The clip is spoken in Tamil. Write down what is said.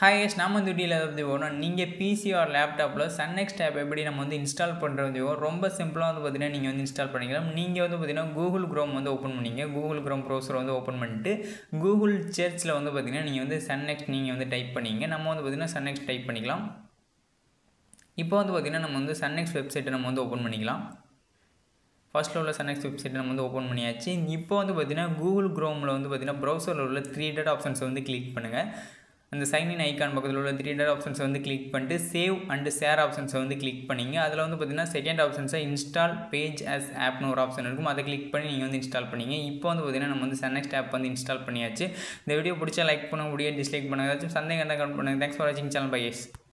ஹாய் எஸ் நம்ம வந்து வீடியோவில் வந்து போகணும் நீங்கள் பிசிஆர் லேப்டாப்பில் சன்னெக்ஸ் ஆப் எப்படி நம்ம வந்து இன்ஸ்டால் பண்ணுறது ரொம்ப சிம்பிளாக வந்து பார்த்தீங்கன்னா நீங்கள் வந்து இன்ஸ்டால் பண்ணிக்கலாம். நீங்கள் வந்து பார்த்தீங்கன்னா கூகுள் க்ரோம் வந்து ஓப்பன் பண்ணிங்க. கூகுள் க்ரோம் ப்ரௌசர் வந்து ஓப்பன் பண்ணிட்டு கூகுள் சர்ச்சில் வந்து பார்த்தீங்கன்னா நீங்கள் வந்து சன்னெக்ஸ் நீங்கள் வந்து டைப் பண்ணிங்க. நம்ம வந்து பார்த்திங்கன்னா சன்னெக்ஸ் டைப் பண்ணிக்கலாம். இப்போ வந்து பார்த்திங்கன்னா நம்ம வந்து சன்னெக்ஸ் வெப்சைட்டை நம்ம வந்து ஓப்பன் பண்ணிக்கலாம். ஃபஸ்ட்டில் உள்ள சன்னெக்ஸ் வெப்சைட்டை நம்ம வந்து ஓப்பன் பண்ணியாச்சு. இப்போ வந்து பார்த்திங்கன்னா கூகுள் க்ரோமில் வந்து பார்த்தீங்கன்னா ப்ரௌசரில் உள்ள த்ரீ டேட் ஆப்ஷன்ஸ் வந்து கிளிக் பண்ணுங்கள் அந்த சைன்இன் ஐக்கான் பக்கத்தில் உள்ள த்ரீ டேட் ஆப்ஷன்ஸை வந்து கிளிக் பண்ணிட்டு சேவ் அண்டு ஷேர் ஆப்ஷன்ஸை வந்து கிளிக் பண்ணிங்க. அதில் வந்து பார்த்தீங்கன்னா செகண்ட் ஆப்ஷன்ஸை இன்ஸ்டால் பேஜ் அஸ் ஆப்னு ஒரு ஆப்ஷன் இருக்கும். அதை கிளிக் பண்ணி நீங்கள் வந்து இன்ஸ்டால் பண்ணிங்க. இப்போ வந்து பார்த்தீங்கன்னா நம்ம வந்து சன்னெக்ஸ்ட் ஆப் வந்து இன்ஸ்டால் பண்ணியாச்சு. இந்த வீடியோ பிடிச்சா லைக் பண்ண முடியும் டிஸ்லைக் பண்ணுங்க. ஏதாச்சும் சந்தேகம் இருந்தால் கமெண்ட் பண்ணுங்கள் தேங்க்ஸ் ஃபார் வாட்சிங் சேனல் பை எஸ்